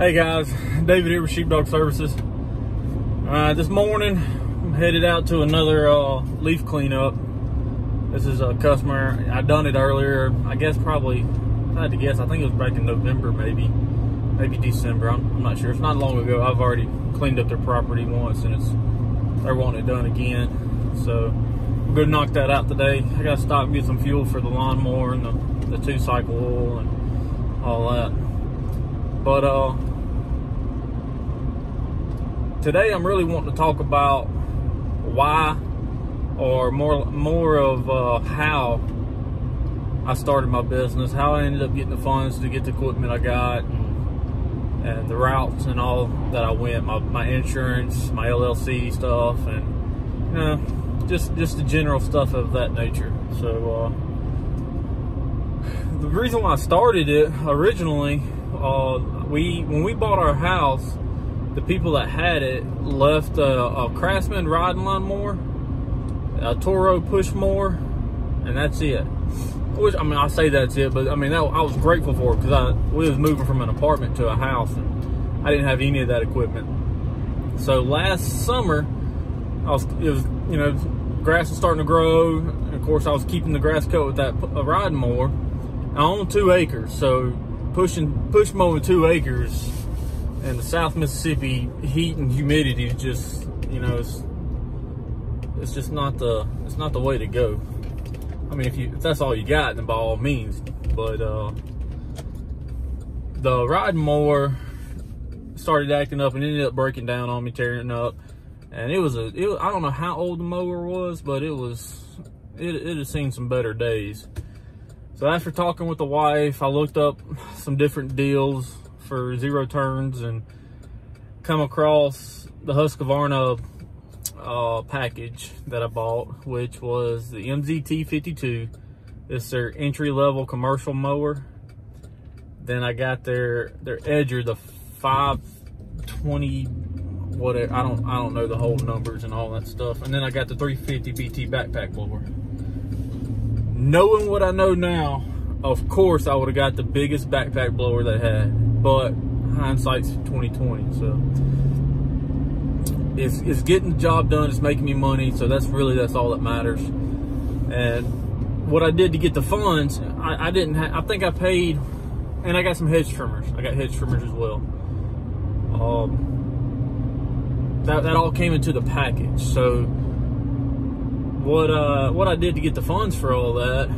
Hey guys, David here with Sheepdog Services. Uh, this morning, I'm headed out to another uh, leaf cleanup. This is a customer. I done it earlier. I guess probably, I had to guess, I think it was back in November, maybe, maybe December. I'm, I'm not sure. It's not long ago. I've already cleaned up their property once, and it's they're wanting it done again. So I'm gonna knock that out today. I gotta stop and get some fuel for the lawnmower and the, the two cycle oil and all that. But uh today I'm really wanting to talk about why or more more of uh, how I started my business, how I ended up getting the funds to get the equipment I got, and, the routes and all that I went, my, my insurance, my LLC stuff, and you know, just just the general stuff of that nature. So uh, the reason why I started it originally, uh, we when we bought our house the people that had it left a, a Craftsman riding lawnmower, a Toro push mower, and that's it. Which I mean, I say that's it, but I mean, that, I was grateful for it because I we was moving from an apartment to a house, and I didn't have any of that equipment. So last summer, I was it was you know grass was starting to grow. And of course, I was keeping the grass cut with that riding mower. I own two acres, so pushing push mowing two acres and the South Mississippi heat and humidity is just, you know, it's, it's just not the, it's not the way to go. I mean, if you, if that's all you got, then by all means, but, uh, the riding mower started acting up and ended up breaking down on me, tearing up. And it was a, it, I don't know how old the mower was, but it was, it, it had seen some better days. So after talking with the wife, I looked up some different deals for zero turns and come across the Husqvarna uh, package that I bought, which was the MZT52. It's their entry level commercial mower. Then I got their their Edger, the 520 whatever. I don't I don't know the whole numbers and all that stuff. And then I got the 350 BT backpack blower. Knowing what I know now, of course I would have got the biggest backpack blower they had but hindsight's 2020. So it's, it's getting the job done. It's making me money. So that's really, that's all that matters. And what I did to get the funds, I, I didn't I think I paid, and I got some hedge trimmers. I got hedge trimmers as well. Um, that, that all came into the package. So what, uh, what I did to get the funds for all that,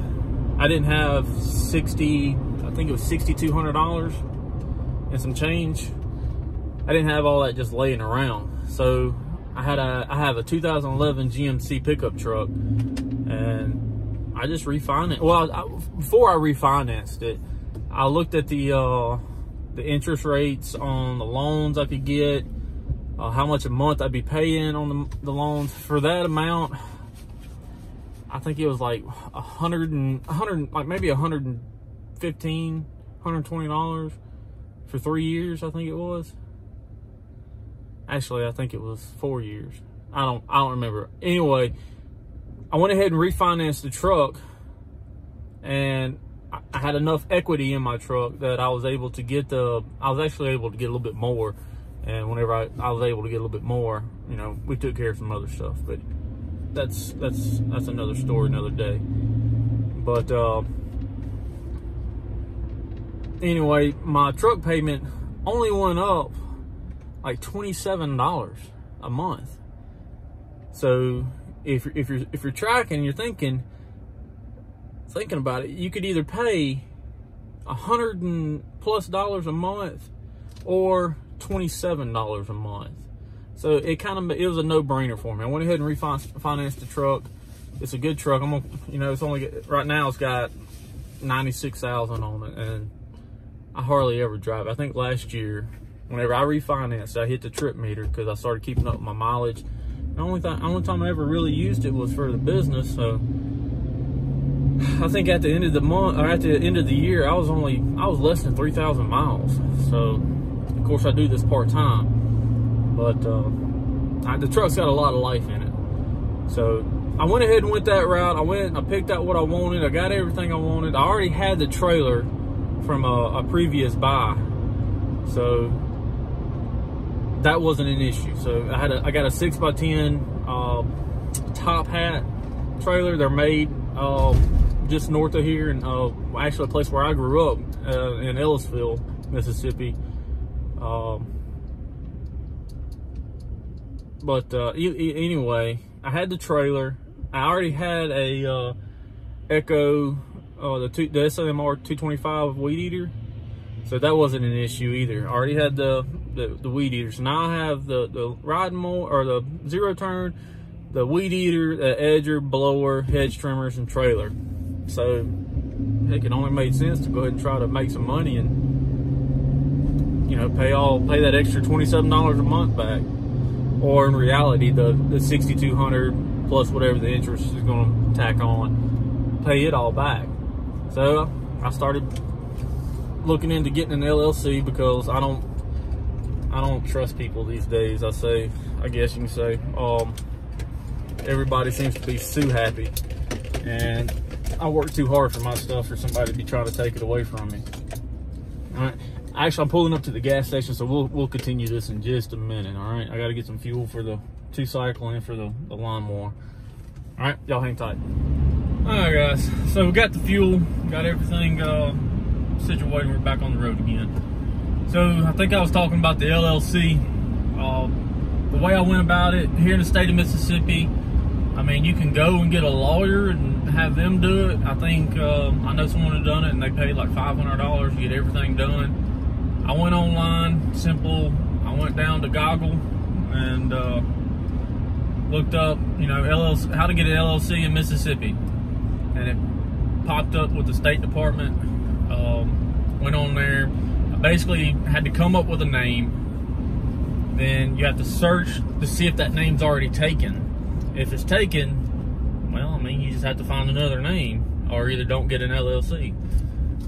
I didn't have 60, I think it was $6,200 and some change. I didn't have all that just laying around. So I had a I have a 2011 GMC pickup truck and I just refinanced. Well, I, before I refinanced it, I looked at the uh, the interest rates on the loans I could get, uh, how much a month I'd be paying on the, the loans for that amount. I think it was like a hundred and a hundred, like maybe a hundred and fifteen, hundred twenty dollars for three years, I think it was. Actually, I think it was four years. I don't I don't remember. Anyway, I went ahead and refinanced the truck and I had enough equity in my truck that I was able to get the I was actually able to get a little bit more. And whenever I, I was able to get a little bit more, you know, we took care of some other stuff. But that's that's that's another story, another day. But uh anyway, my truck payment only went up like $27 a month. So if, if you're, if you're tracking, you're thinking, thinking about it, you could either pay a hundred and plus dollars a month or $27 a month. So it kind of, it was a no brainer for me. I went ahead and refinanced the truck. It's a good truck. I'm gonna, you know, it's only, right now it's got 96,000 on it and I hardly ever drive. I think last year, whenever I refinanced, I hit the trip meter because I started keeping up my mileage. The only, th only time I ever really used it was for the business. So I think at the end of the month, or at the end of the year, I was only, I was less than 3,000 miles. So of course I do this part time, but uh, I, the truck's got a lot of life in it. So I went ahead and went that route. I went, I picked out what I wanted. I got everything I wanted. I already had the trailer from a, a previous buy. So that wasn't an issue. So I had a, I got a six by ten uh, top hat trailer. They're made uh, just north of here, and uh, actually a place where I grew up uh, in Ellisville, Mississippi. Um, but uh, anyway, I had the trailer. I already had a uh, Echo, uh, the, two, the SMR 225 weed eater, so that wasn't an issue either. I already had the the, the weed eater. So now I have the the riding mower or the zero turn, the weed eater, the edger, blower, hedge trimmers, and trailer. So heck, it only made sense to go ahead and try to make some money and you know pay all pay that extra twenty seven dollars a month back or in reality the, the 6200 plus whatever the interest is going to tack on pay it all back so i started looking into getting an llc because i don't i don't trust people these days i say i guess you can say um everybody seems to be sue happy and i work too hard for my stuff for somebody to be trying to take it away from me all right Actually, I'm pulling up to the gas station, so we'll we'll continue this in just a minute. All right, I got to get some fuel for the two cycle and for the, the lawnmower. All right, y'all hang tight. All right, guys. So we got the fuel, got everything uh, situated. We're back on the road again. So I think I was talking about the LLC. Uh, the way I went about it here in the state of Mississippi, I mean, you can go and get a lawyer and have them do it. I think uh, I know someone who done it, and they paid like $500 to get everything done I went online, simple. I went down to Goggle and uh, looked up, you know, LLC, how to get an LLC in Mississippi, and it popped up with the State Department. Um, went on there. I basically had to come up with a name. Then you have to search to see if that name's already taken. If it's taken, well, I mean, you just have to find another name, or either don't get an LLC.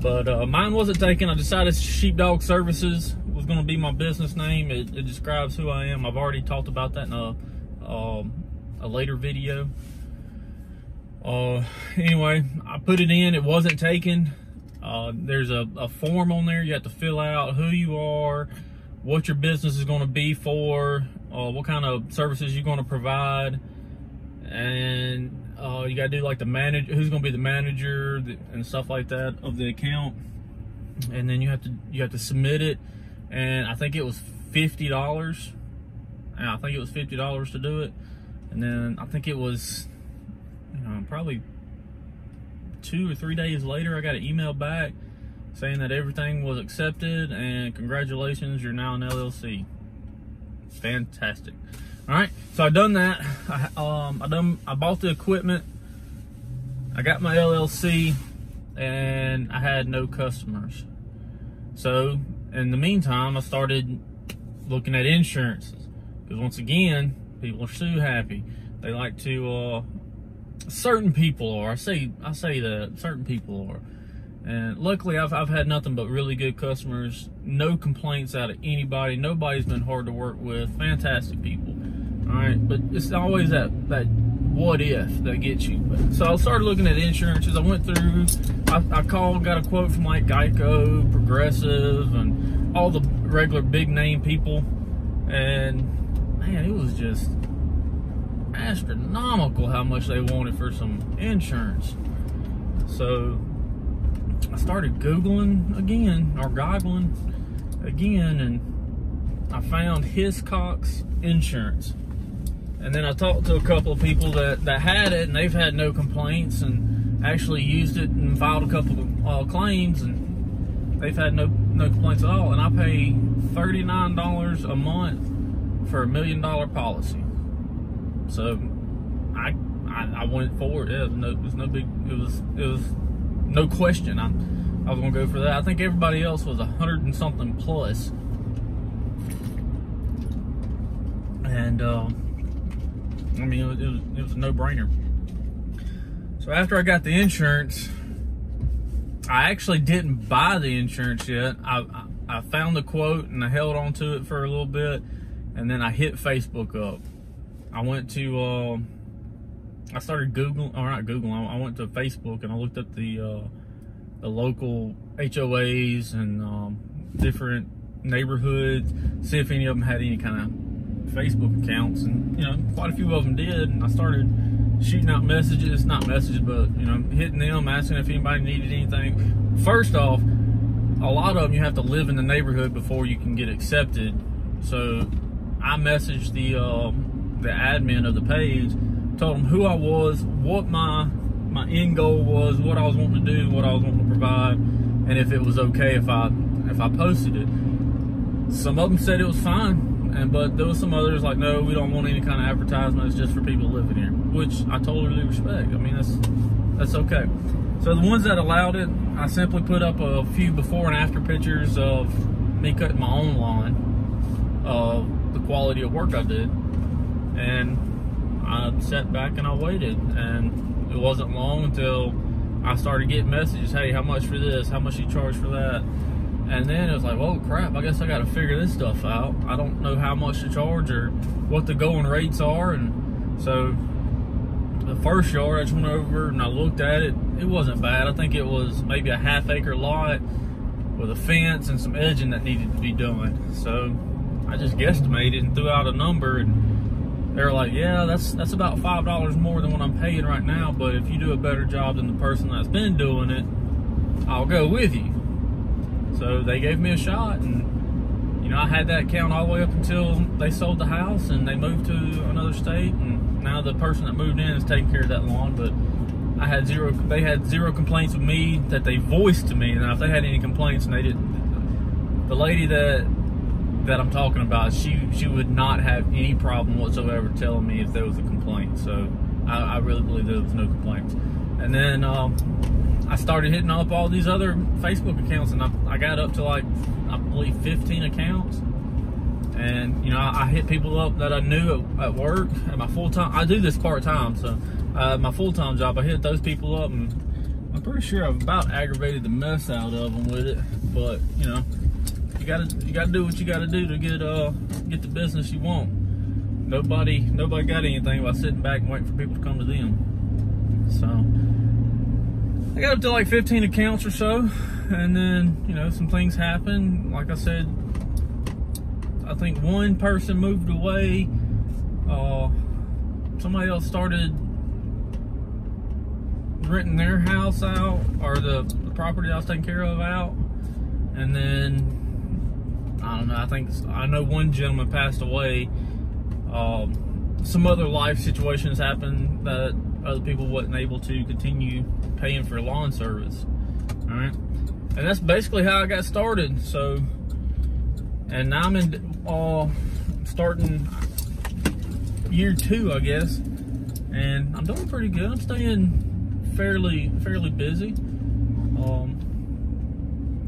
But uh, mine wasn't taken. I decided Sheepdog Services was going to be my business name. It, it, describes who I am. I've already talked about that in a, um, a later video. Uh, anyway, I put it in. It wasn't taken. Uh, there's a, a form on there. You have to fill out who you are, what your business is going to be for, uh, what kind of services you're going to provide, and uh, you got to do like the manager, who's going to be the manager and stuff like that of the account. And then you have to you have to submit it, and I think it was fifty dollars. I think it was fifty dollars to do it, and then I think it was, know, probably two or three days later, I got an email back saying that everything was accepted and congratulations, you're now an LLC. Fantastic. All right, so I done that. I, um, I done. I bought the equipment. I got my LLC, and I had no customers. So in the meantime, I started looking at insurances because once again, people are so happy. They like to. Uh, certain people are. I say. I say that certain people are. And luckily, I've, I've had nothing but really good customers. No complaints out of anybody. Nobody's been hard to work with. Fantastic people. All right, but it's always that that what if that gets you. But, so I started looking at insurances. I went through. I, I called, got a quote from like Geico, Progressive, and all the regular big name people. And man, it was just astronomical how much they wanted for some insurance. So I started Googling again, or goggling again, and I found Hiscox Insurance. And then I talked to a couple of people that, that had it and they've had no complaints and actually used it and filed a couple of uh, claims and they've had no, no complaints at all. And I pay $39 a month for a million dollar policy. So I, I, I went for it. Yeah, it was no, it was no big, it was, it was no question. I, I was gonna go for that. I think everybody else was a hundred and something plus. And, um, I mean, it was, it was, it was a no-brainer. So after I got the insurance, I actually didn't buy the insurance yet. I, I, I found the quote and I held on to it for a little bit, and then I hit Facebook up. I went to, uh, I started Googling, or not Googling, I went to Facebook and I looked up the, uh, the local HOAs and um, different neighborhoods, see if any of them had any kind of Facebook accounts, and you know, quite a few of them did. And I started shooting out messages, not messages, but you know, hitting them, asking if anybody needed anything. First off, a lot of them you have to live in the neighborhood before you can get accepted. So I messaged the uh, the admin of the page, told them who I was, what my my end goal was, what I was wanting to do, what I was wanting to provide, and if it was okay if I if I posted it. Some of them said it was fine, and but there was some others like, no, we don't want any kind of advertisements just for people living here, which I totally respect. I mean, that's that's okay. So the ones that allowed it, I simply put up a few before and after pictures of me cutting my own lawn, of the quality of work I did, and I sat back and I waited, and it wasn't long until I started getting messages, hey, how much for this? How much you charge for that? And then it was like, oh crap, I guess I got to figure this stuff out. I don't know how much to charge or what the going rates are. And so the first yard, I just went over and I looked at it. It wasn't bad. I think it was maybe a half acre lot with a fence and some edging that needed to be done. So I just guesstimated and threw out a number and they were like, yeah, that's that's about five dollars more than what I'm paying right now. But if you do a better job than the person that's been doing it, I'll go with you. So they gave me a shot and you know, I had that account all the way up until they sold the house and they moved to another state and now the person that moved in is taking care of that lawn, but I had zero they had zero complaints with me that they voiced to me. Now if they had any complaints and they didn't the lady that that I'm talking about, she she would not have any problem whatsoever telling me if there was a complaint. So I, I really believe there was no complaints. And then um, I started hitting up all these other Facebook accounts, and I, I got up to like I believe 15 accounts. And you know, I, I hit people up that I knew at, at work at my full time. I do this part time, so uh, my full time job. I hit those people up, and I'm pretty sure I've about aggravated the mess out of them with it. But you know, you gotta you gotta do what you gotta do to get uh get the business you want. Nobody nobody got anything by sitting back and waiting for people to come to them. So I got up to like 15 accounts or so, and then you know some things happened. Like I said, I think one person moved away. Uh, somebody else started renting their house out or the, the property I was taking care of out, and then I don't know. I think I know one gentleman passed away. Um, some other life situations happened that other people wasn't able to continue paying for lawn service. All right, and that's basically how I got started. So, and now I'm in uh, starting year two, I guess, and I'm doing pretty good. I'm staying fairly fairly busy. Um,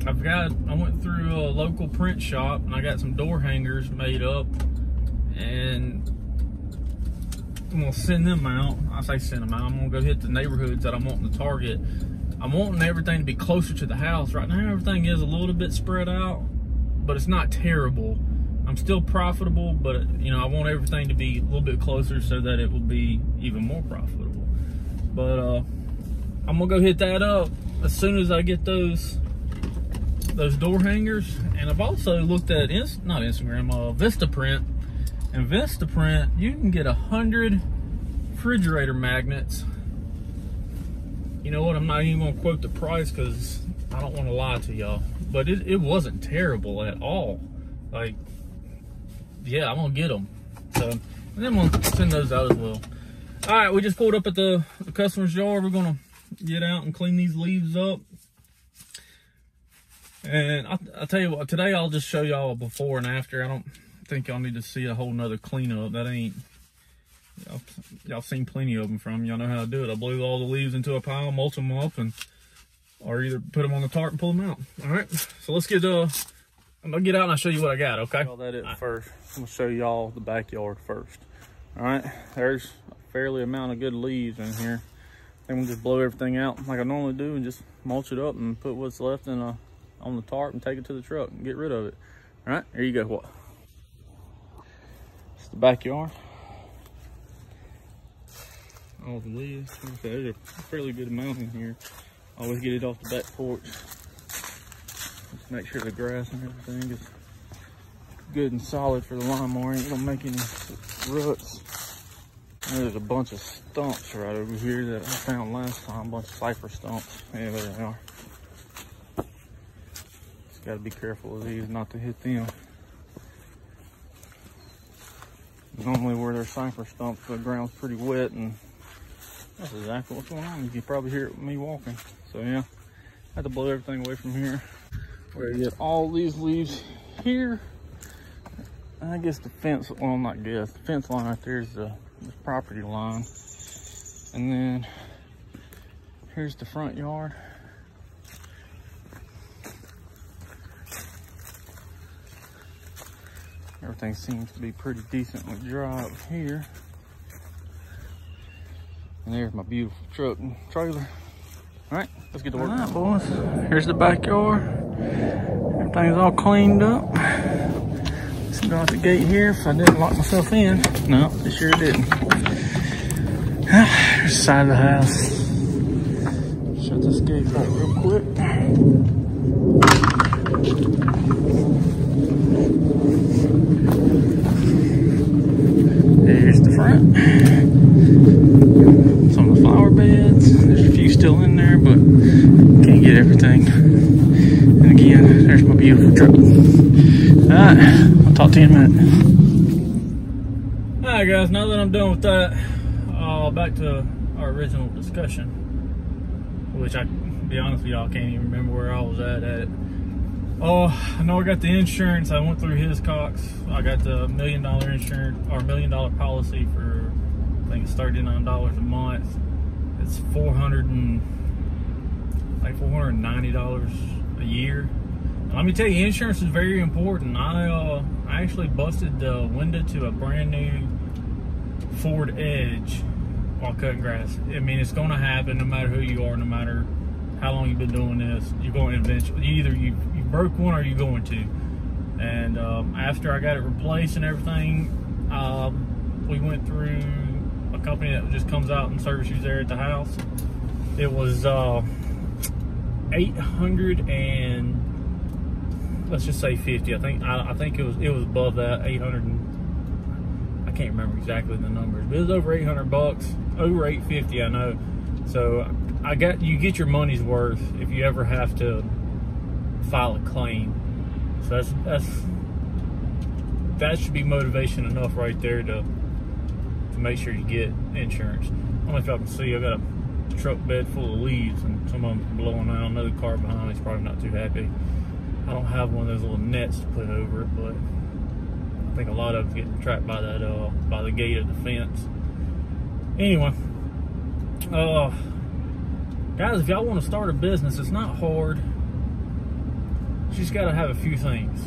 I've got, I went through a local print shop and I got some door hangers made up and I'm gonna send them out. I say send them out. I'm gonna go hit the neighborhoods that I'm wanting to target. I'm wanting everything to be closer to the house. Right now, everything is a little bit spread out, but it's not terrible. I'm still profitable, but you know, I want everything to be a little bit closer so that it will be even more profitable. But uh, I'm gonna go hit that up as soon as I get those those door hangers. And I've also looked at, Inst not Instagram, uh, Vistaprint. And Vistaprint, you can get a hundred refrigerator magnets. You know what, I'm not even gonna quote the price because I don't wanna lie to y'all. But it, it wasn't terrible at all. Like, yeah, I'm gonna get them. So, and then we'll send those out as well. All right, we just pulled up at the, the customer's yard. We're gonna get out and clean these leaves up. And I, I tell you what, today I'll just show y'all a before and after. I don't think y'all need to see a whole nother cleanup. That ain't, y'all seen plenty of them from. Y'all know how to do it. I blew all the leaves into a pile, mulch them up, and or either put them on the tarp and pull them out. All right, so let's get uh, I'm gonna get out and I'll show you what I got. Okay. All that right. first. I'm gonna show y'all the backyard first. All right, there's a fairly amount of good leaves in here. I'm gonna just blow everything out like I normally do and just mulch it up and put what's left in a on the tarp and take it to the truck and get rid of it. All right, here you go. What? It's the backyard. All the leaves. There's a fairly good amount in here. Always get it off the back porch. Just make sure the grass and everything is good and solid for the lawnmower. It gonna make any ruts. There's a bunch of stumps right over here that I found last time, a bunch of cypress stumps. Yeah, there they are. Gotta be careful of these not to hit them. Normally where there's cypress stumps, the ground's pretty wet and that's exactly what's going on. You can probably hear me walking. So yeah, I had to blow everything away from here. We're gonna get all these leaves here. I guess the fence, well not guess, the fence line right there is the this property line. And then here's the front yard. Everything seems to be pretty decently dry up here. And there's my beautiful truck and trailer. All right, let's get to work. All right, boys, here's the backyard. Everything's all cleaned up. Let's go out the gate here if I didn't lock myself in. No, it sure didn't. Ah, here's the side of the house. Shut this gate real quick. There's the front. Some of the flower beds. There's a few still in there, but can't get everything. And again, there's my beautiful truck. Alright, I'll talk to you in a minute. Alright guys, now that I'm done with that, uh, back to our original discussion. Which I, be honest with y'all, can't even remember where I was at at it. Oh, I know I got the insurance. I went through Hiscox. I got the million dollar insurance or million dollar policy for I think it's thirty nine dollars a month. It's four hundred and like four hundred and ninety dollars a year. Let me tell you, insurance is very important. I uh, I actually busted the window to a brand new Ford Edge while cutting grass. I mean, it's going to happen no matter who you are, no matter how long you've been doing this. You're going to eventually, either you, you broke one or you're going to. And um, after I got it replaced and everything, um, we went through a company that just comes out and services there at the house. It was uh, 800 and let's just say 50. I think I, I think it was it was above that 800. And, I can't remember exactly the numbers, but it was over 800 bucks, over 850. I know. So I got you get your money's worth if you ever have to file a claim. So that's that's that should be motivation enough right there to to make sure you get insurance. I don't know if y'all can see, I got a truck bed full of leaves and some of them blowing out. Another car behind me is probably not too happy. I don't have one of those little nets to put over it, but I think a lot of them get trapped by that uh by the gate of the fence. Anyway, uh guys, if y'all want to start a business, it's not hard. You just gotta have a few things.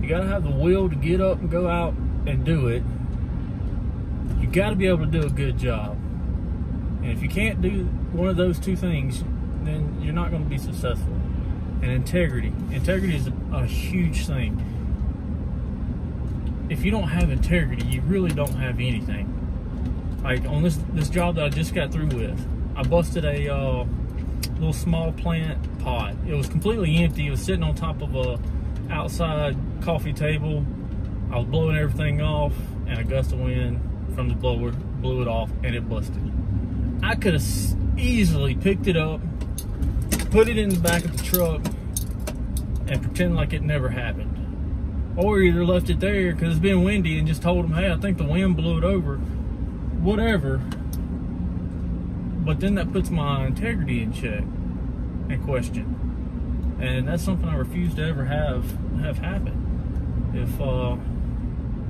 You gotta have the will to get up and go out and do it. You gotta be able to do a good job. And if you can't do one of those two things, then you're not gonna be successful and integrity. Integrity is a, a huge thing. If you don't have integrity, you really don't have anything. Like on this this job that I just got through with, I busted a uh, little small plant pot. It was completely empty. It was sitting on top of a outside coffee table. I was blowing everything off, and a gust of wind from the blower blew it off, and it busted. I could have easily picked it up, put it in the back of the truck, and pretend like it never happened. Or either left it there because it's been windy and just told them, hey, I think the wind blew it over. Whatever. But then that puts my integrity in check and question. And that's something I refuse to ever have have happen. If uh,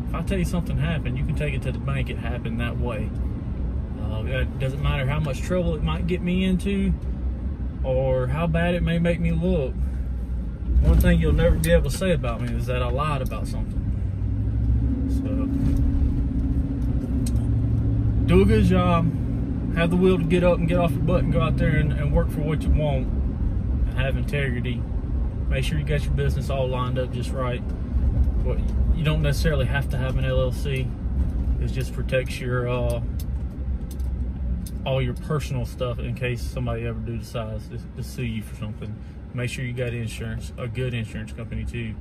if I tell you something happened, you can take it to the bank. It happened that way. Uh, it doesn't matter how much trouble it might get me into or how bad it may make me look one thing you'll never be able to say about me is that I lied about something. So, do a good job. Have the will to get up and get off your butt and go out there and, and work for what you want. And have integrity. Make sure you got your business all lined up just right. But you don't necessarily have to have an LLC. It just protects your uh, all your personal stuff in case somebody ever do decides to, to sue you for something make sure you got insurance, a good insurance company too.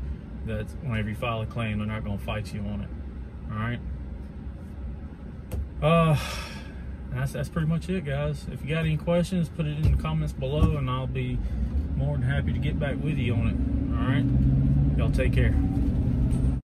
that whenever you file a claim, they're not going to fight you on it. All right. Uh, that's that's pretty much it, guys. If you got any questions, put it in the comments below, and I'll be more than happy to get back with you on it. All right. Y'all take care.